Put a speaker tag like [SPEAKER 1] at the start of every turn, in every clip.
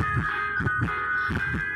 [SPEAKER 1] Thank you.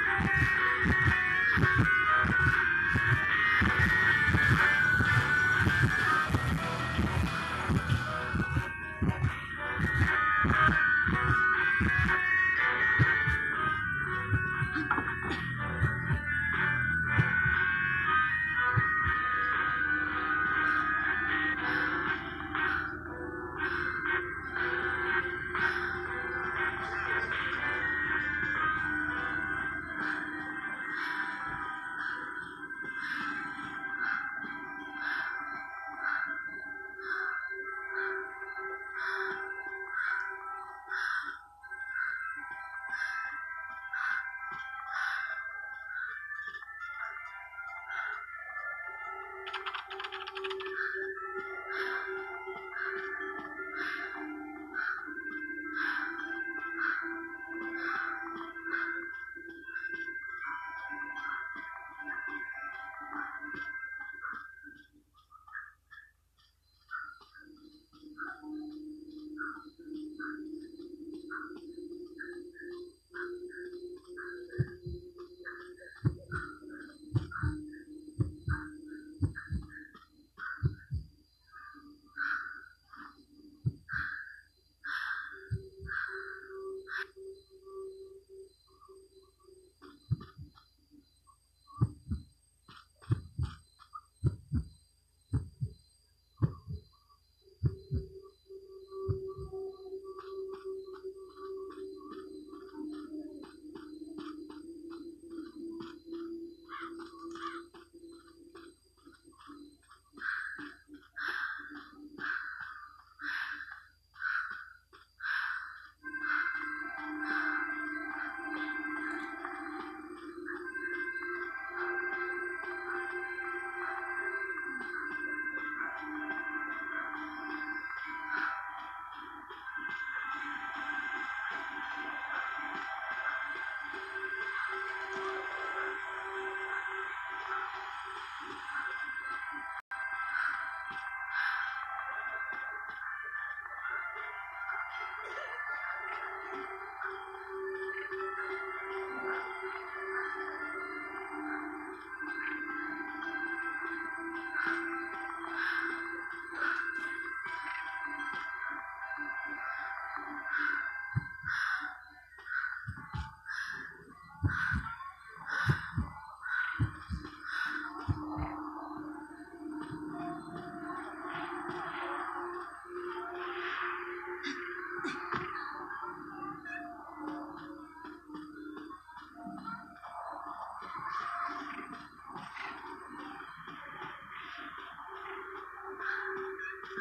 [SPEAKER 1] you